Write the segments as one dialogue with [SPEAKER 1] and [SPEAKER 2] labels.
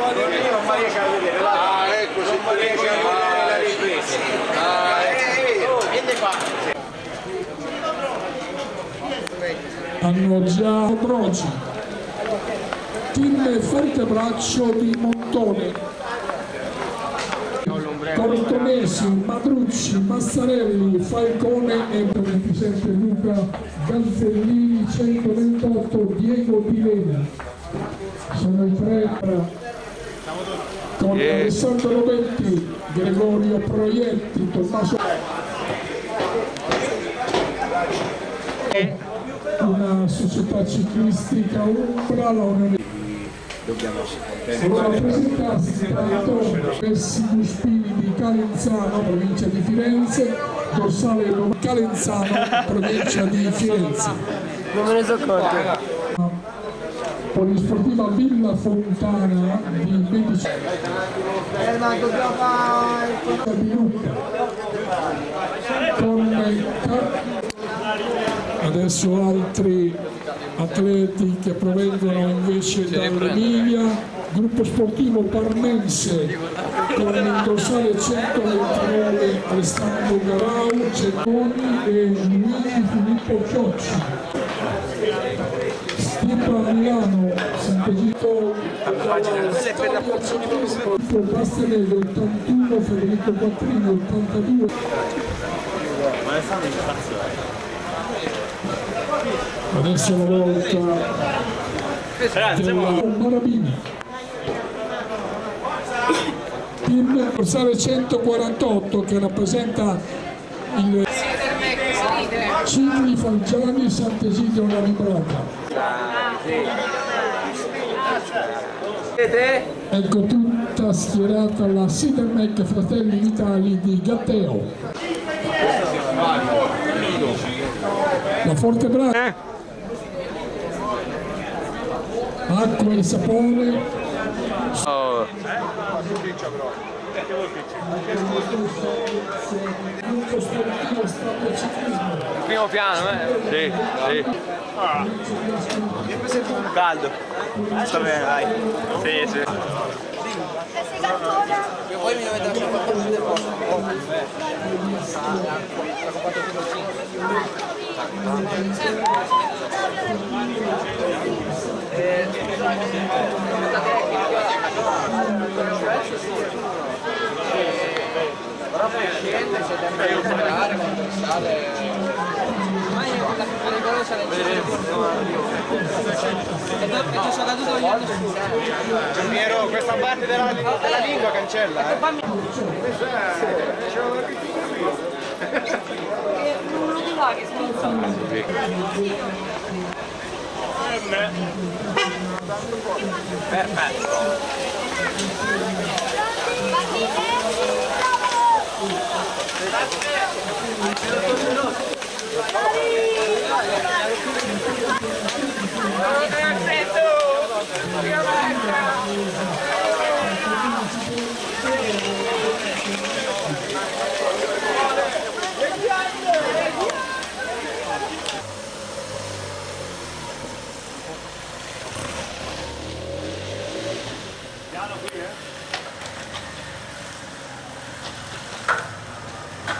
[SPEAKER 1] non mi riesce a vedere ah ecco non riesce a vedere la ripresa ah ecco oh, vieni qua
[SPEAKER 2] hanno già Brogi team Fortebraccio di Montone. Cortonesi, Madrucci, Massarelli, Falcone e presente Luca Gazzellini 128 Diego Pilena. Sono i tre con Alessandro Robetti Gregorio Proietti Tommaso una società ciclistica Umbra la dobbiamo rappresentarsi Messi Guspini di Calenzano, provincia di Firenze, dorsale Calenzano, provincia di Firenze. Non me ne so conto. Polisportiva Villa Fontana di Medici di Lucca con adesso altri atleti che provengono invece dall'Emilia, gruppo sportivo parmense con il dorsale 129 Alessandro Garau, Cecconi e Luigi Filippo Chiocci. Stipa a Milano, Sant'Egitto Bastenello 81, Federico Quattrini 82. Adesso la volta della Marabini. Team dorsale 148 che rappresenta il Cigli Falciani Sant'Egidio La Vibrata. Ecco tutta schierata la Sidermec Fratelli Vitali di Gatteo. La Forte Brava. acqua e sapone.
[SPEAKER 1] Oh. Il
[SPEAKER 2] primo piano, eh? Sì, sì. Ah. Caldo. Sta bene, dai. Sì, sì. Poi mi dovete lasciare qualcosa del posto. Però poi scende, c'è da recuperare quando sale. Ma io la pericolo sale E ci sono caduto gli su. Piero, questa parte della, della lingua cancella. Eh. Non lo dico che si Non è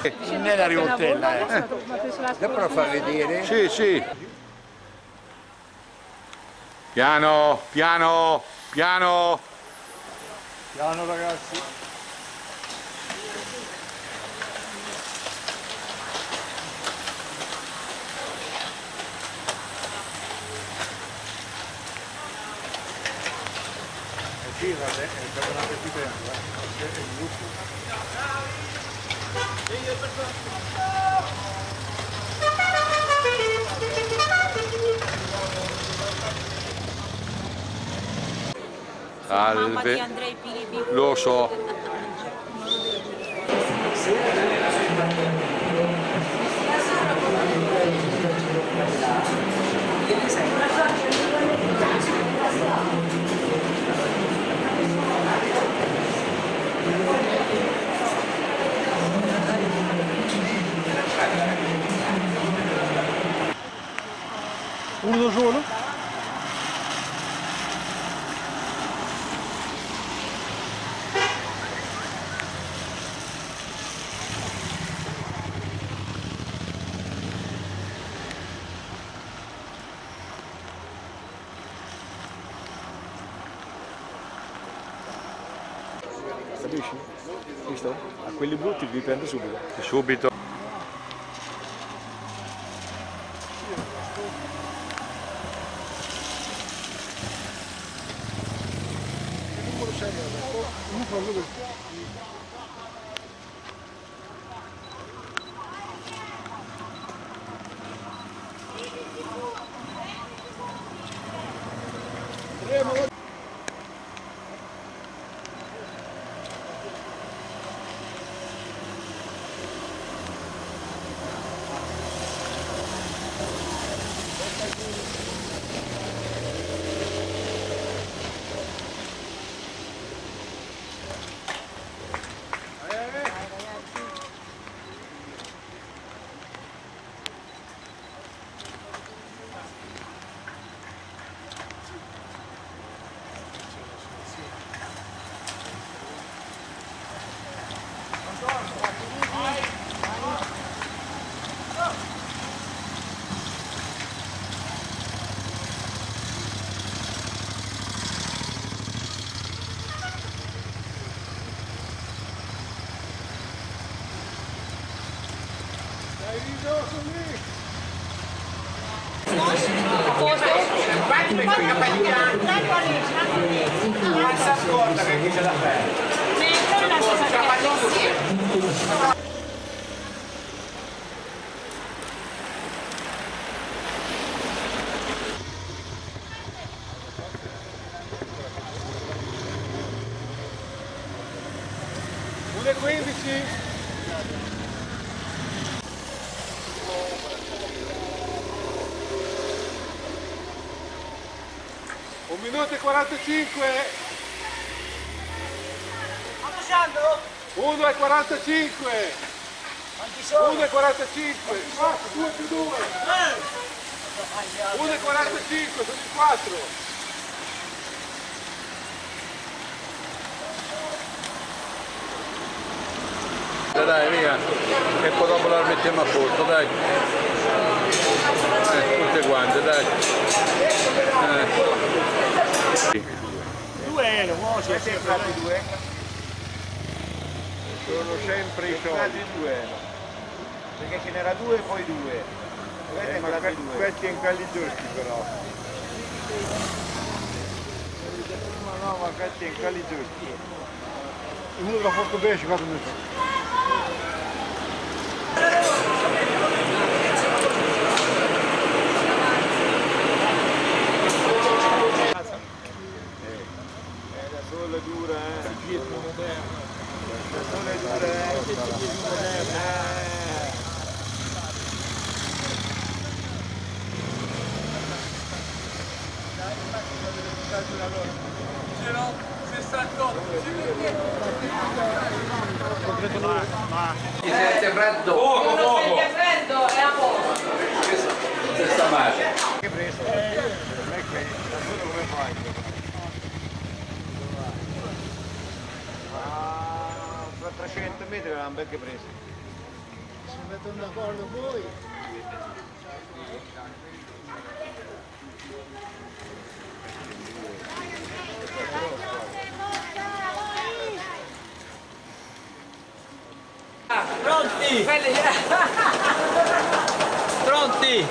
[SPEAKER 1] la rivoltella, eh. Dopo lo fa vedere. Sì, sì. Piano, piano, piano.
[SPEAKER 3] Piano ragazzi. Sì, vabbè, è proprio una partita, è il gruppo.
[SPEAKER 1] Salve. Lo so. um no jogo,
[SPEAKER 3] Capisci? Visto? A quelli brutti vi prendo subito.
[SPEAKER 1] Subito. решение игроков нужно выводить. Время вот.
[SPEAKER 2] Fatti per qui, capelli bianchi. Ma si accorta che qui c'è la pelle.
[SPEAKER 3] Pure 15 Un minuto e 45. 1 e 45. 1 e 45. 4, 2 più 2. 1 e 45, sono in 4.
[SPEAKER 1] Dai, via. E poi dopo la mettiamo a posto, dai. Eh, tutte quante, dai. Eh. Due ero,
[SPEAKER 3] mo si è sempre
[SPEAKER 1] due. Sono
[SPEAKER 3] sempre i
[SPEAKER 1] soliti due. Perché ce n'era due e poi due. Eh, ma que- due.
[SPEAKER 3] Questi in quelli giusti però. No, ma questi in quelli giusti. Uno l'ha fatto bene, 50 minuti.
[SPEAKER 1] Sola dura, eh. Da sola
[SPEAKER 3] dura,
[SPEAKER 1] eh.
[SPEAKER 3] Eh.
[SPEAKER 1] Ti sente freddo? Poco, poco. vedete che erano perché prese. Sono d'accordo voi. Ah, pronti? Pronti?